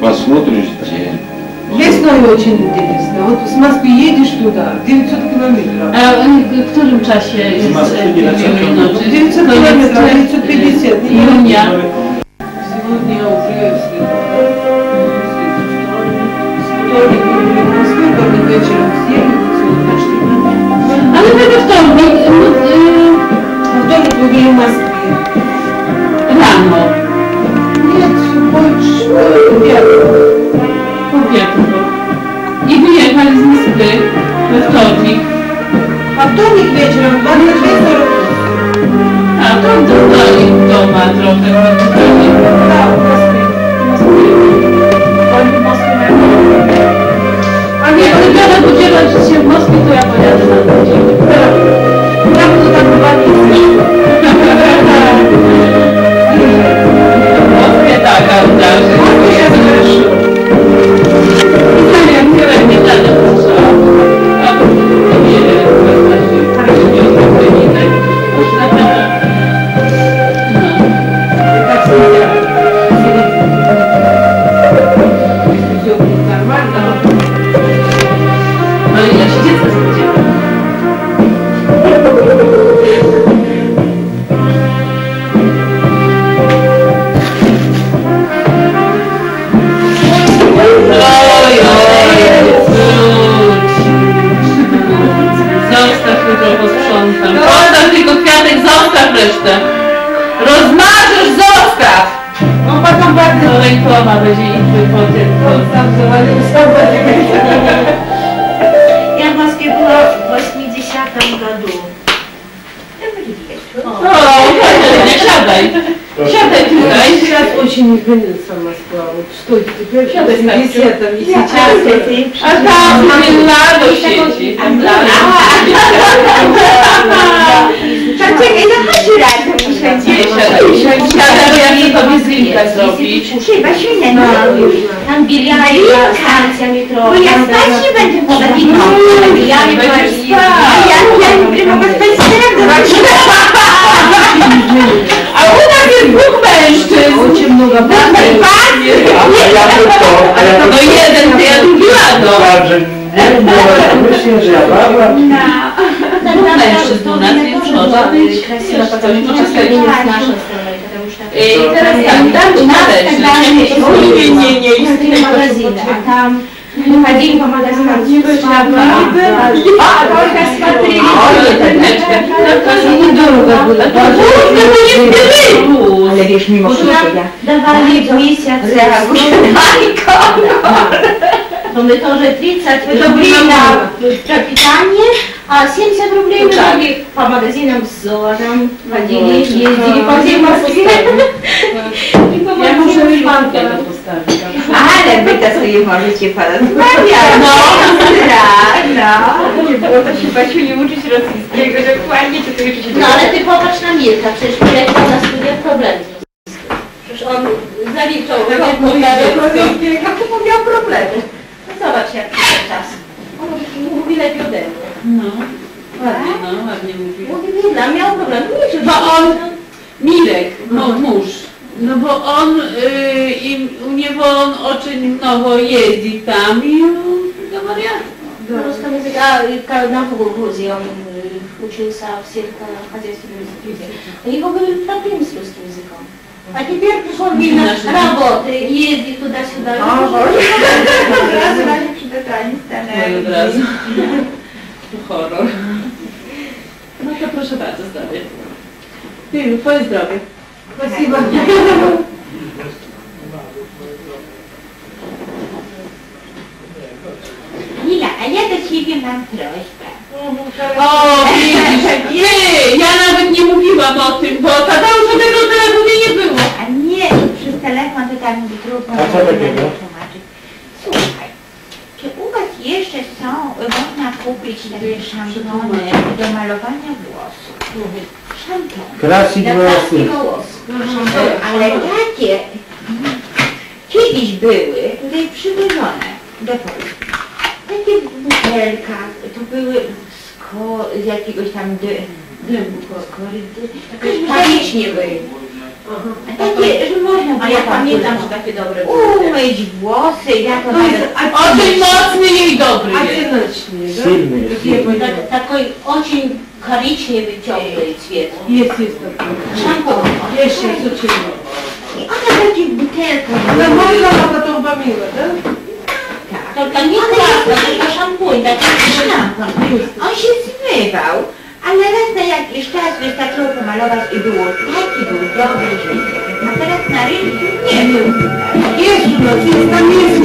посмотришь день. Весной очень интересно. Вот с Москвы едешь туда, 900 километров. А в котором часе С Москвы 900 километров? 900 километров, 950. Июня. Сегодня уже Ale będę wtorek, wtorek w ogóle w Moskwie. Rano. Uwielbiam go. I wyjechali z Moskwy we wtorek. A wtorek wieczorem, 22 roku. A to do, do, do, do, zostaw resztę. Rozmarzesz, zostaw! Ну потом bardzo To rękoma będzie i po tym. сам завалил, сам Ja w Moskwie była w 80 году. Ja byli O, nie siadaj. Siadaj tutaj. Сейчас очень изменился Москва. Вот что теперь, в Siadaj, 80-м и Ja сейчас. teraz A tam Milano siedzi. liczył, się nie no, Tam bieliamy, stacja metro. Bo ja spać nie będę mogła. Bieliamy, Ja ja nie będę mogła spać A u nas jest dwóch mężczyzn. O cię mnoga No jeden, ty, ja drugi lado. Myślę, że ja Barbara... Dwóch mężczyzn u nas jest nie i teraz tam, tam czy należy? Nie, nie, nie, nie. A tam Chodzili po magazynach z Pawłem. A, Olga z Patrykiem. Olga, Taneczka. To niedługo było. Nie w Gdybyku. Ale wiesz, mimo wszystko ja... Dawali w miesiąc. Dawali kogo. Bo my to, że 30 to byli na kapitanie. а 70 рублей мы могли по магазинам с золотом ходили, ездили по всей Москве. I po Ja muszę магазинам szwankę szwankę. postawić. Ale wy to sobie możecie porozmawiać. No, tak, no. Nie było to się Basiu nie uczyć rosyjskiego, dokładnie, to ty uczyć No ale ty popatrz na Mirka, przecież poleciał na studia problem z rosyjskim. Przecież on zaliczał rosyjskiego, bo miał No, ładnie, no, ładnie mówi. Mówi, Mirna, miał problemy. Nie, że Bo on- Mirek, no mąż. No bo on, y, i u niego on oczynowo jeździ tam i on do wariatu. На русском языке, а и ка- на Грузии он э, учился в сельскохозяйственном институте. У него были проблемы с русским языком. А теперь пришел видно Наш- работы, ездит туда-сюда. Сразу дали przygotowanie No i od razu. To horror. No to proszę bardzo, zdrowie. Ty, twoje zdrowie. Спасибо. Мила, а я до тебе нам просьба. О, видишь, я на takie szampony do malowania włosów? Szampony. Klasik Dla włosy. włosów. Ale takie kiedyś były tutaj przywożone do Polski. Takie w butelkach, to były z, ko, z jakiegoś tam dy, dębu, kory, dy, pamięć nie były. A takie, że można A było ja tam pamiętam, że takie dobre były. Umyć włosy, ja to jest nawet... Oczeń mocny i dobry A jest. tak? Silny jest. Tak, Taki ocień korycznewy ciągle cwiet. Jest, jest taki. Szampon. Jeszcze jest ocienny. I ona będzie w butelkę. Ale można ma to chyba miłe, tak? To, to nie kłamstwo, tylko szampun, taki szampon. On się zmywał, ale raz na jakiś czas wystarczyło pomalować i było taki był dobry, że A teraz na rynku nie był. Jest u nas, jest, tam jest.